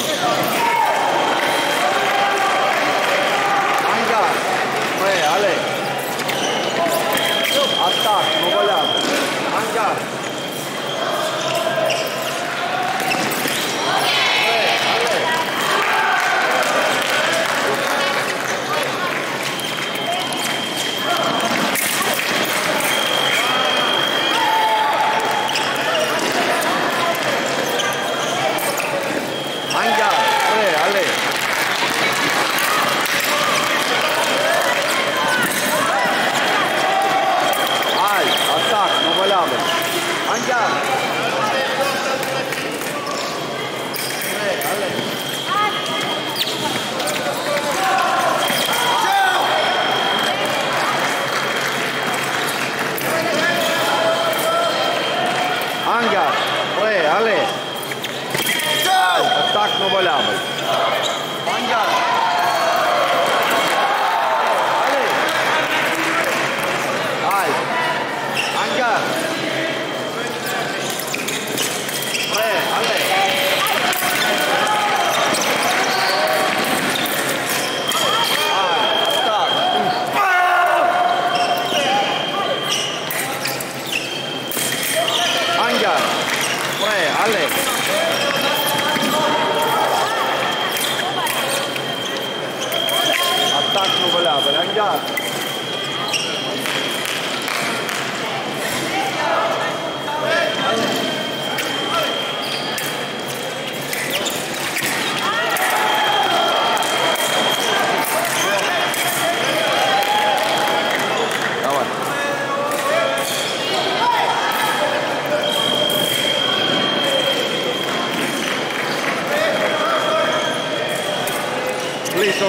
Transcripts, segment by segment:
Come on.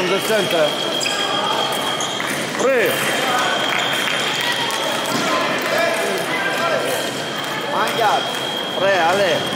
resistente 3 mangia. 3 Ale.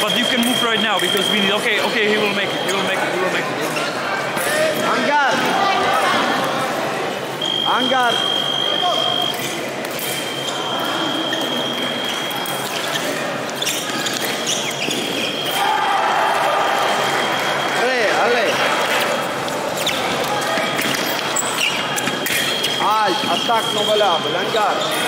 But you can move right now because we need. Okay, okay, he will make it. He will make it. He will make it. It. Hangar! Hangar! Tre, alle! Attack non valable, hangar!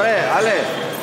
Hombre, Ale.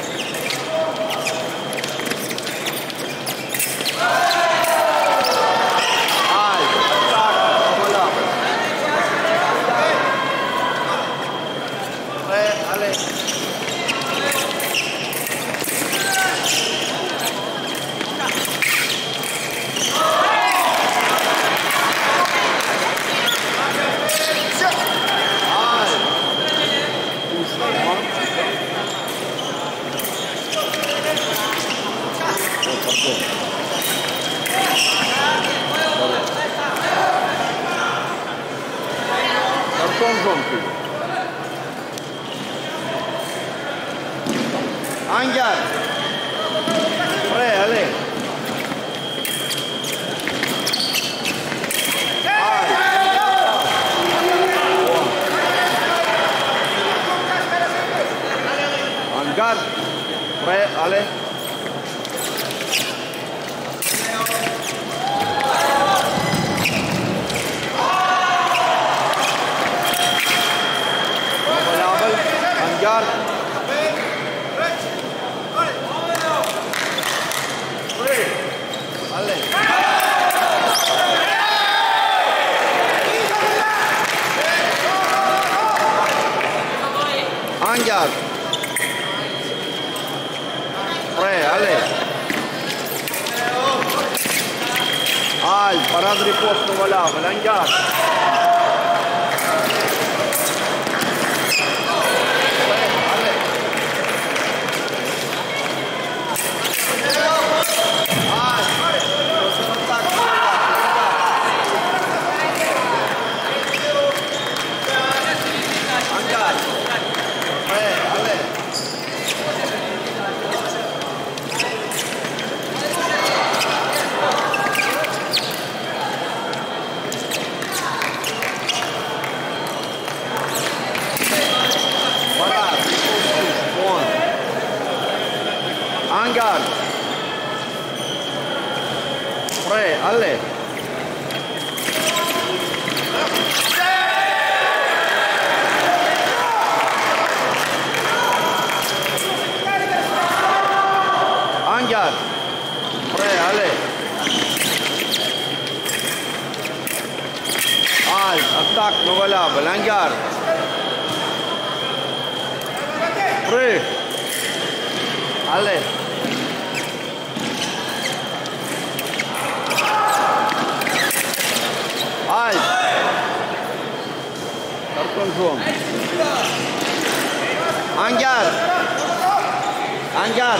compito. Anghiar. Pre, Ale. Anghiar. Pre, Ale. Yar. Angar. Pre, ale. Al, para dripot, wala, walang gas. Балянгар. Прыг. Але. Альт. Картонжон. Ангар. Ангар.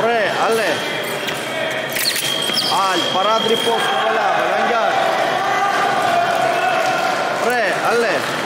Пре, але. Аль, пора дрипов. 好嘞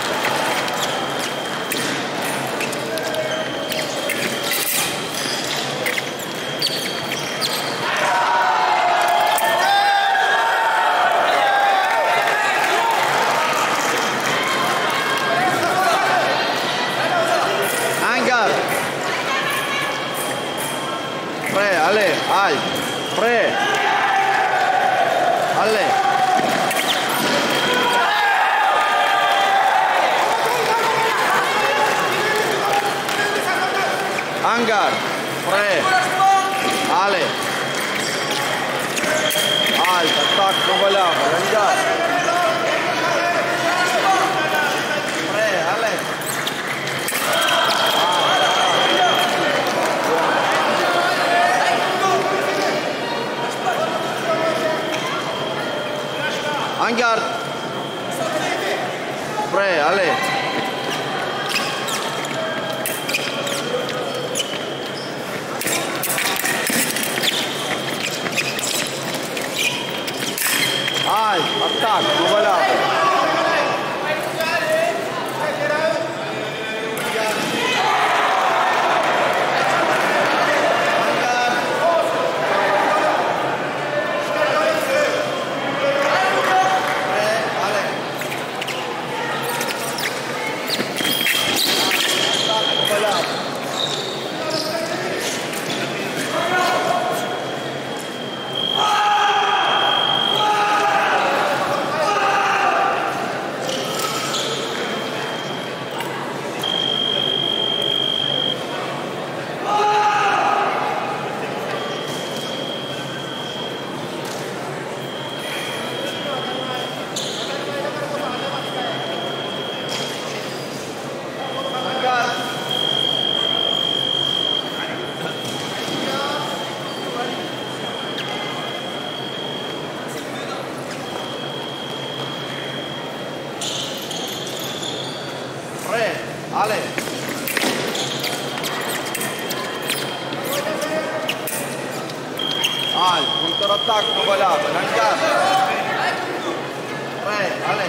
Lingard. Frey. Ale. Alta, attacco, volava, Lingard. Frey, Ale. Angard. Frey, Ale. attacco cavallata, olha Re, Ale.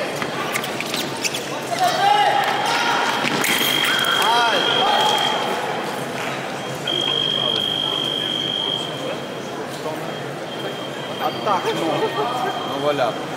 ataque não Non voilà.